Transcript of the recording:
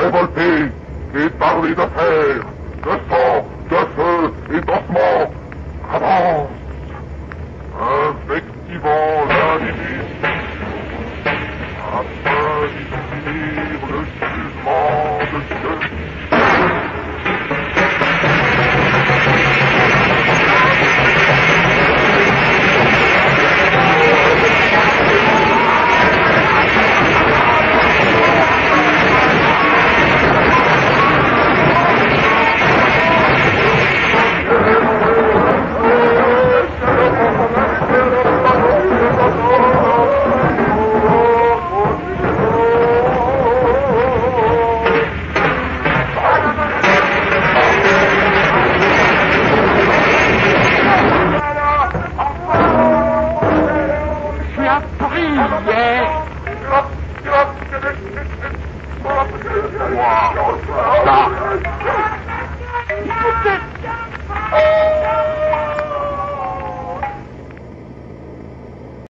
révoltés et parler fer, de sang, de feu et d'ossement. Avance Infectivant l'individu Wow. Stop.